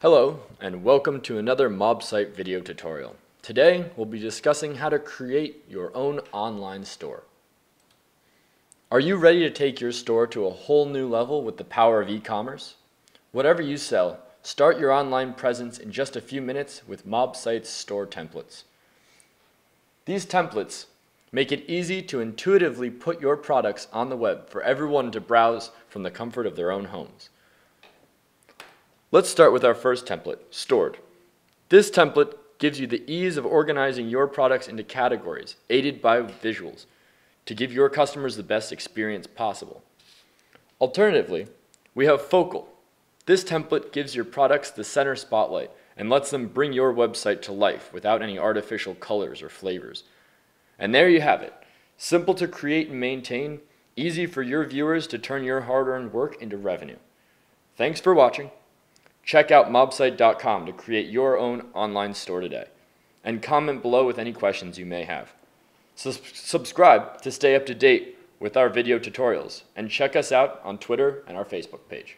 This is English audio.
Hello, and welcome to another Mobsyte video tutorial. Today, we'll be discussing how to create your own online store. Are you ready to take your store to a whole new level with the power of e-commerce? Whatever you sell, start your online presence in just a few minutes with Mobsyte's store templates. These templates make it easy to intuitively put your products on the web for everyone to browse from the comfort of their own homes. Let's start with our first template, Stored. This template gives you the ease of organizing your products into categories, aided by visuals to give your customers the best experience possible. Alternatively, we have Focal. This template gives your products the center spotlight and lets them bring your website to life without any artificial colors or flavors. And there you have it. Simple to create and maintain, easy for your viewers to turn your hard-earned work into revenue. Thanks for watching. Check out mobsyte.com to create your own online store today. And comment below with any questions you may have. Sus subscribe to stay up to date with our video tutorials and check us out on Twitter and our Facebook page.